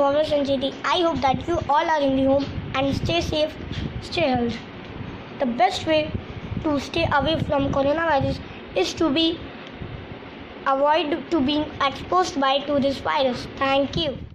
Burger City. I hope that you all are in the home and stay safe, stay healthy. The best way to stay away from coronavirus is to be avoid to being exposed by to this virus. Thank you.